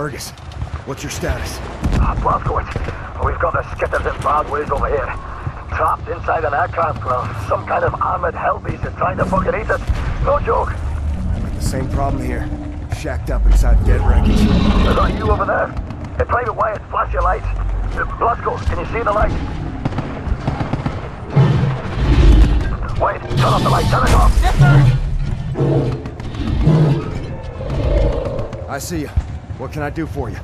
Fergus, what's your status? Ah, Blazkowicz, we've got the skitters in bad ways over here. Trapped inside an aircraft, well, some kind of armored hell beast is trying to fucking eat us. No joke. I got the same problem here. Shacked up inside dead wreckage. Is that you over there? Hey, Private Wyatt, flash your lights. Uh, Blasco, can you see the light? Wait, turn off the light, turn it off. Yes, sir! I see you. What can I do for you?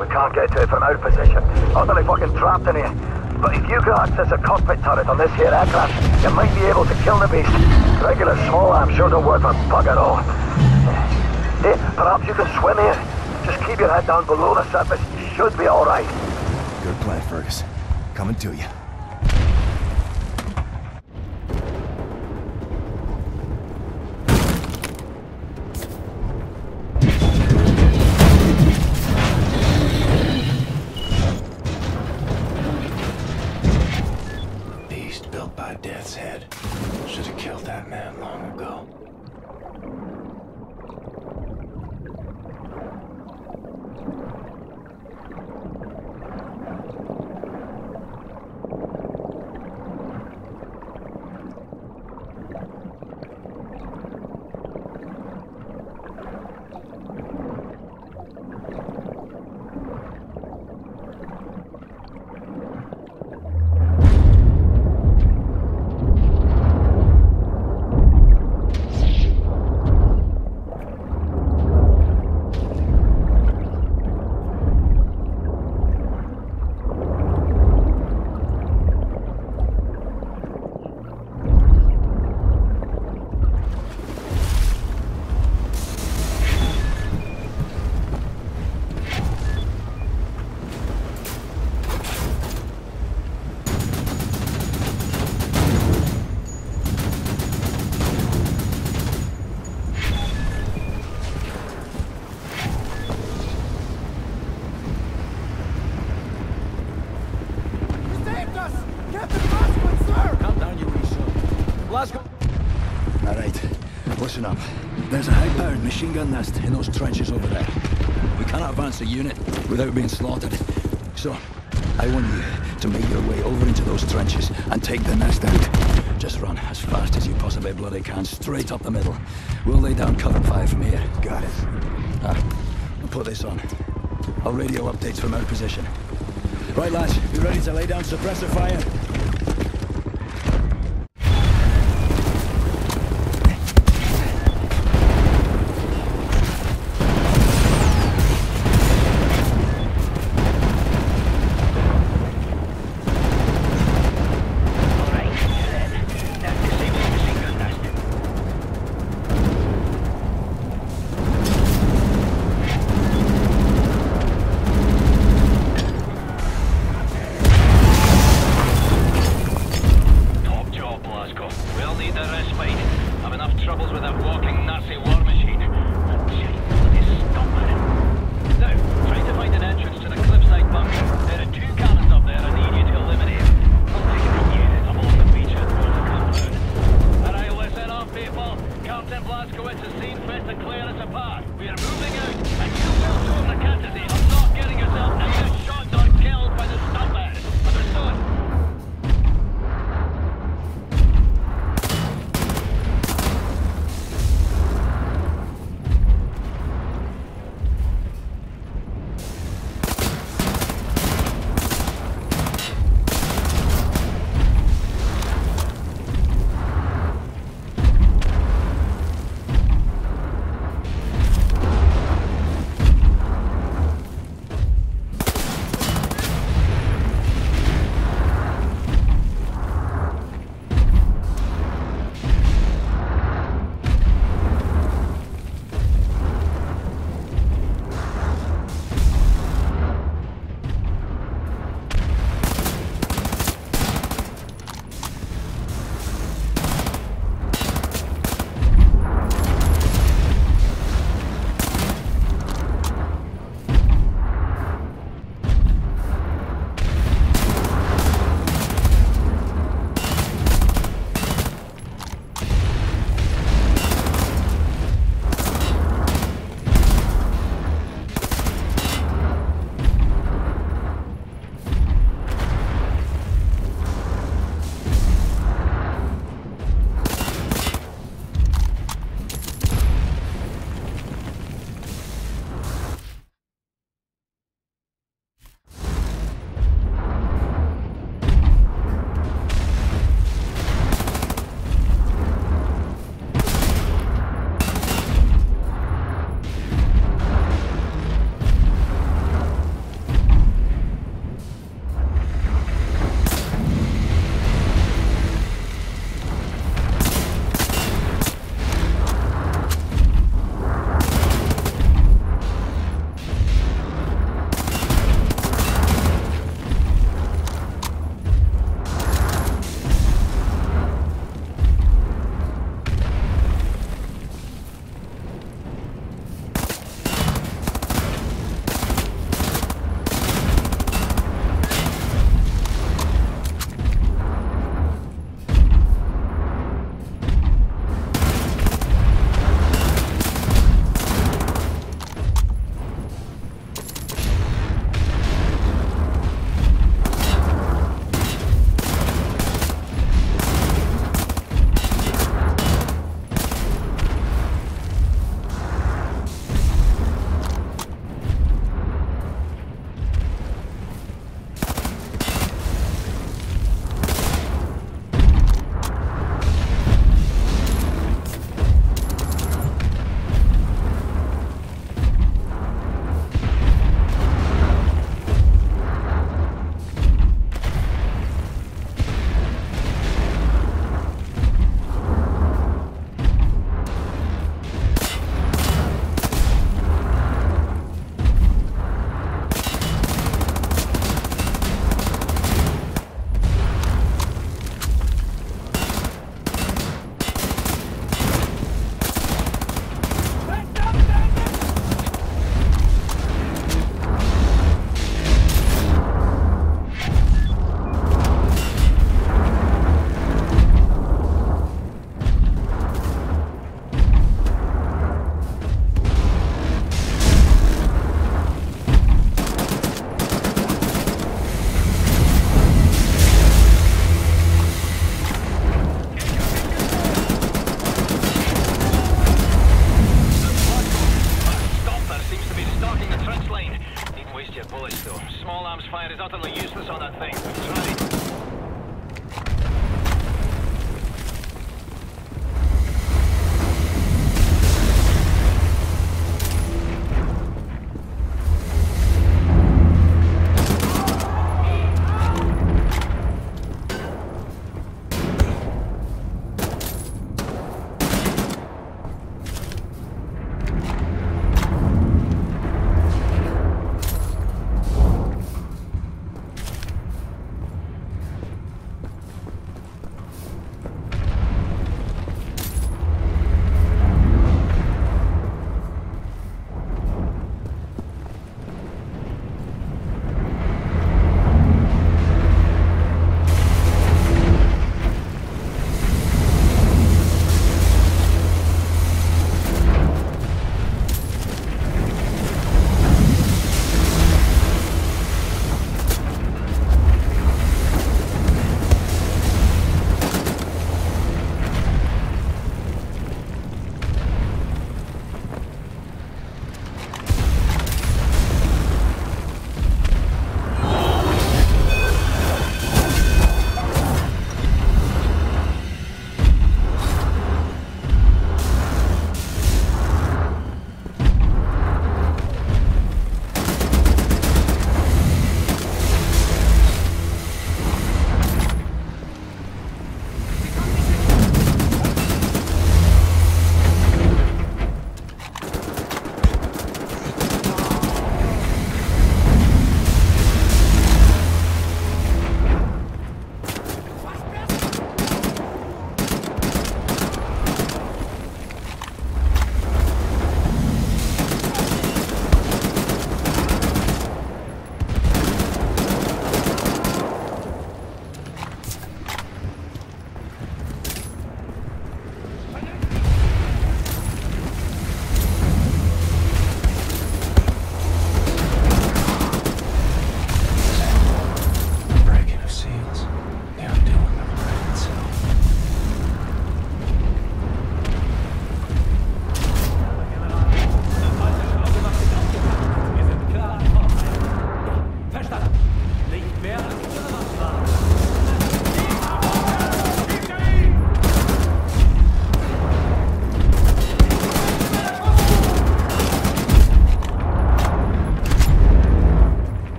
We can't get to it from our position. Utterly fucking trapped in here. But if you can access a cockpit turret on this here aircraft, you might be able to kill the beast. Regular small arms sure don't work for bug at all. Hey, perhaps you can swim here. Just keep your head down below the surface. You should be alright. Good plan, Fergus. Coming to you. In those trenches over there. We cannot advance a unit without being slaughtered. So, I want you to make your way over into those trenches and take the nest out. Just run as fast as you possibly bloody can, straight up the middle. We'll lay down cover fire from here. Got it. Ah, I'll put this on. I'll radio updates from our position. Right, lads, you ready to lay down suppressor fire?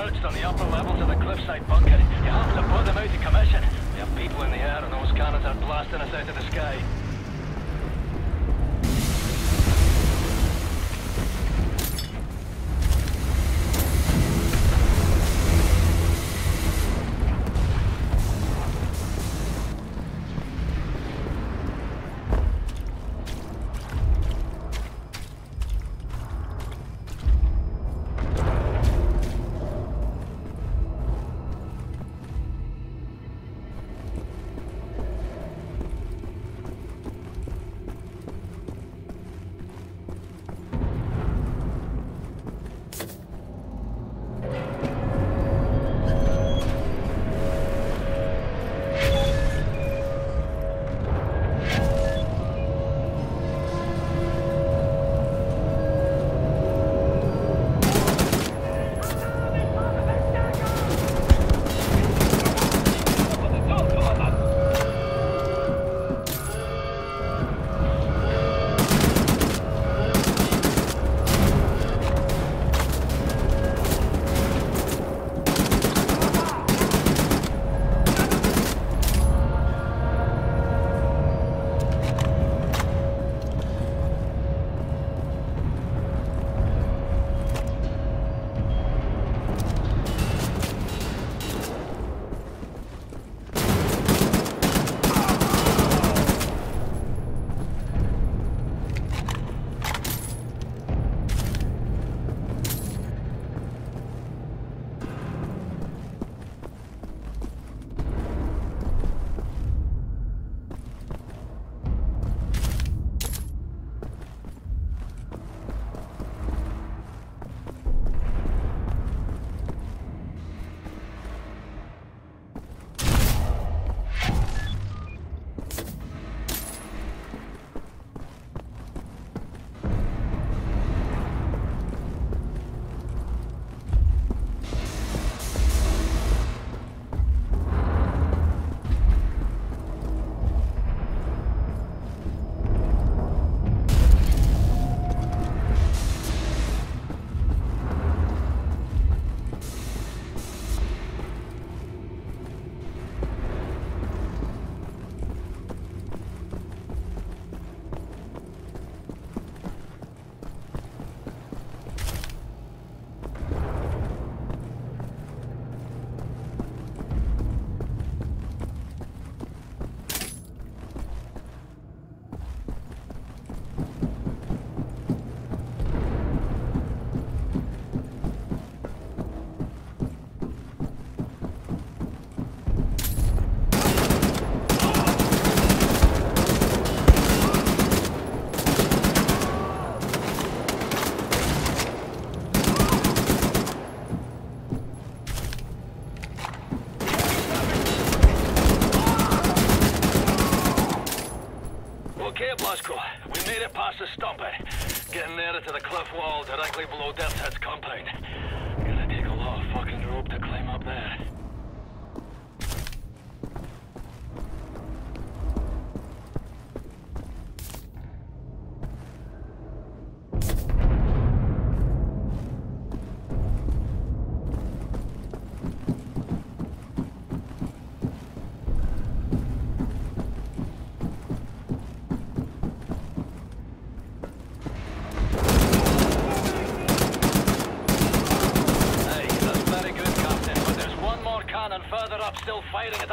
Are perched on the upper levels of the cliffside bunker. You have to put them out of commission. We have people in the air and those cannons are blasting us out of the sky.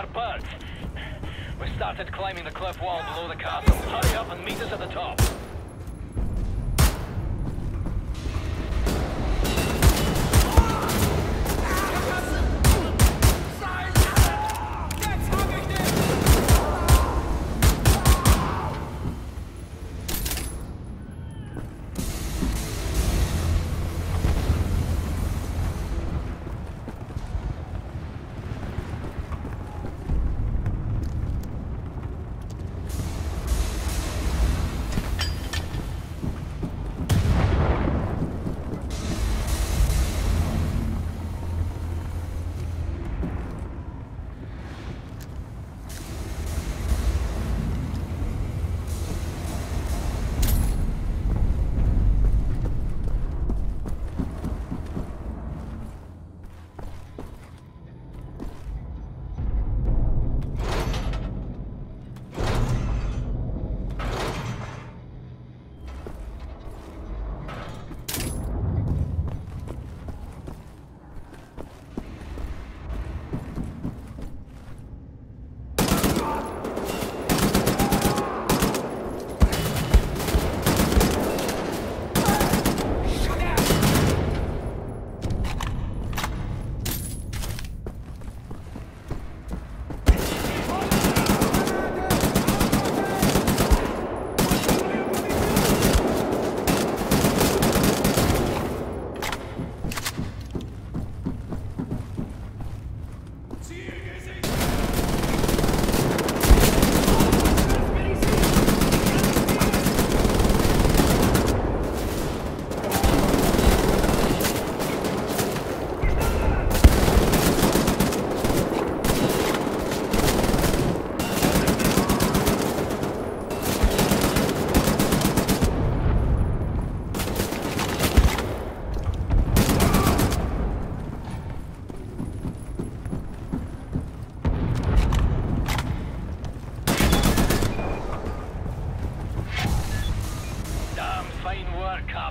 Our birds. We started climbing the cliff wall below the castle. Hurry up and meet us at the top.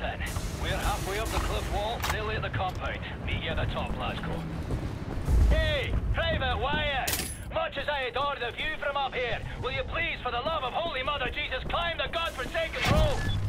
pit. We're halfway up the cliff wall, nearly at the compound. Meet you at the top, Lasco. Hey, Private Wyatt! Much as I adore the view from up here, will you please, for the love of Holy Mother Jesus, climb the godforsaken rope?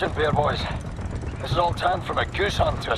Attention, bear boys. This is all turned from a goose hunt to a